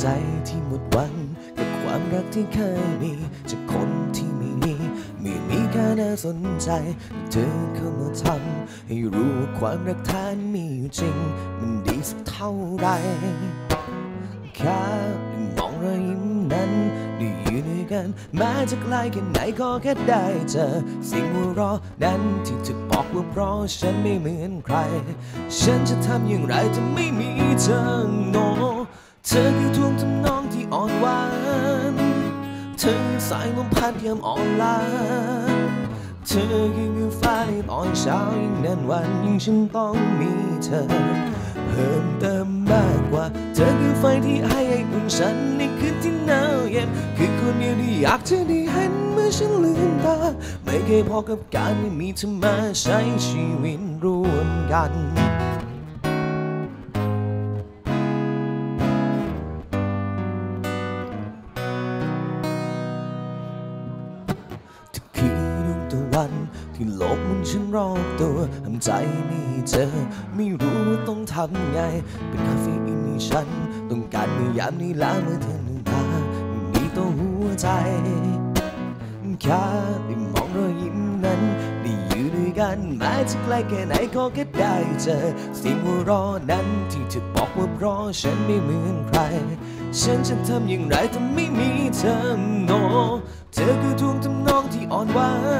ใจที่หมดหวัง กับความรักที่เคยมีจากคนที่ไม่มีไม่มีค่าน่าสนใจ เธอเข้ามาทำให้รู้ว่าความรักแท้มีอยู่จริง มันดีสักเท่าไหรแค่ได้มองรอยยิ้มนั้นได้อยู่ด้วยกันแม้จะไกลแค่ไหนก็แค่ได้เจอสิ่งหัวเราะนั้นที่เธอบอกว่าเพราะฉันไม่เหมือนใคร ฉันจะทำอย่างไรถ้าไม่มีเธอโน เธอคือท่วงทำนองที่อ่อนหวานเธอคือสายลมพัดยามอ่อนล้าเธอคือฟ้าในตอนเช้ายิ่งนานวันยิ่งฉันต้องมีเธอ เพิ่มเติมมากกว่า เธอคือไฟที่ให้ไออุ่นฉันในคืนที่หนาวเย็น คือคนเดียวที่อยากจะได้เห็นเมื่อฉันลืมตา ไม่เคยพอกับการไม่มีเธอมาใช้ชีวิตร่วมกัน วันที่โลกมุนฉันรอบตัวทำใจไม่เจอ ไม่รู้ว่าต้องทำไง เป็นคาเฟอีนที่ฉัน ต้องการเมื่อยามนี้แล้วเมื่อเธอหนึ่งตาไม่มีตัวหัวใจแค่ได้มองรอยยิ้มนั้นได้อยู่ด้วยกันแม้จะไกลแค่ไหนก็แค่ได้เจอเสียงหัวเราะนั้นที่เธอบอกว่าเพราะฉันไม่เหมือนใคร ฉันจะทำอย่างไรถ้าไม่มีเธอโนเธอคือทวงทำนองที่อ่อนหวาน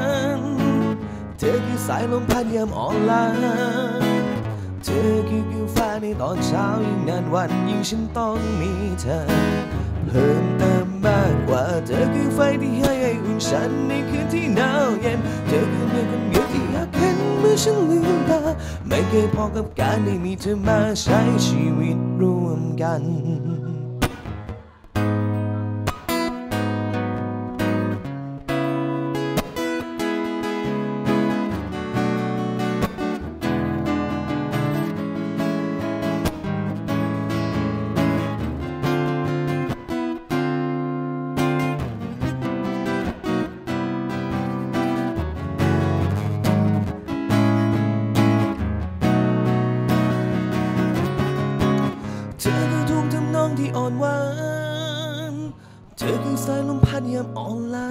ายลมพัดยามอ่อนล้าเธอคือคือฟ้าในตอนเช้ายิ่งนานวันยิ่งฉันต้องมีเธอ เพิ่มเติมมากกว่าเธอคือไฟที่ให้ไออุ่นฉันในคืนที่หนาวเย็นเธอคือเพียงคนเดียวที่อยากเห็นเมื่อฉันลืมตาไม่เคยพอกับการได้มีเธอมาใช้ชีวิตร่วมกัน เธอคือทุ่งทำนองที่อ่อนหวาน เธอคือสายลมพัดยามอ่อนล้า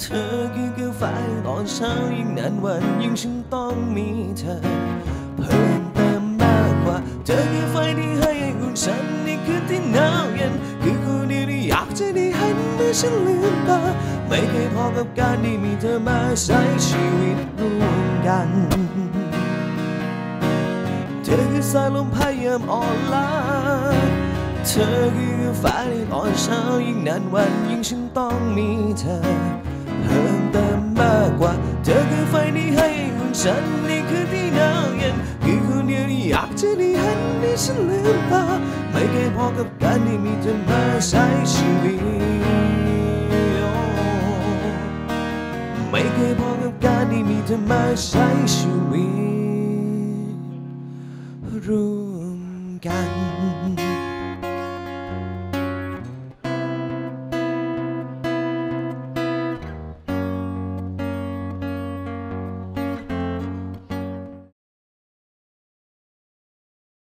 เธอคือคือไฟตอนเช้ายิ่งนานวันยิ่งฉันต้องมีเธอ เพิ่มเติมมากกว่า เธอคือไฟที่ให้อุ่นฉันในคืนที่หนาวเย็น คือคนเดียวที่อยากจะได้เห็นเมื่อฉันลืมตาไม่เคยพอกับการได้มีเธอมาใช้ชีวิตร่วมกัน เธอคือสายลมพายามอ่อนล้าเธอคือฟ้าในตอนเช้ายิ่งนานวันยิ่งฉันต้องมีเธอ เพิ่มเติมมากกว่า เธอคือไฟที่ให้อุ่นฉันในคืนที่หนาวเย็นคือคนเดียวที่อยากจะได้เห็นในฉันลืมตาไม่เคยพอกับการที่มีเธอมาใช้ชีวิตไม่เคยพอกับการที่มีเธอมาใช้ชีวิต ร่วมกัน